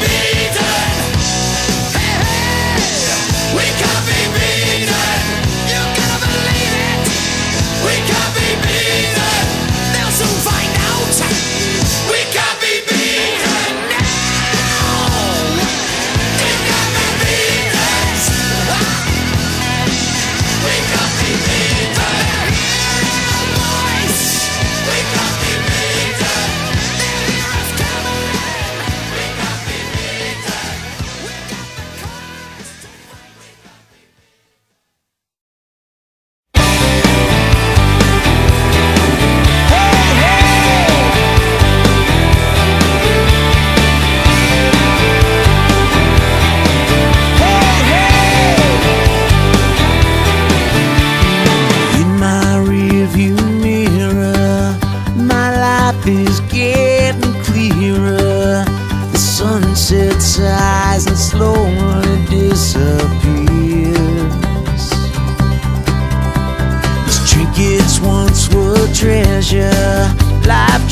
be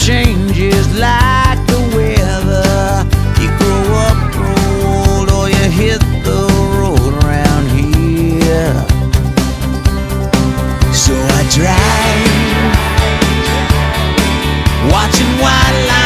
changes like the weather. You grow up, grow old, or you hit the road around here. So I drive, watching wildlife.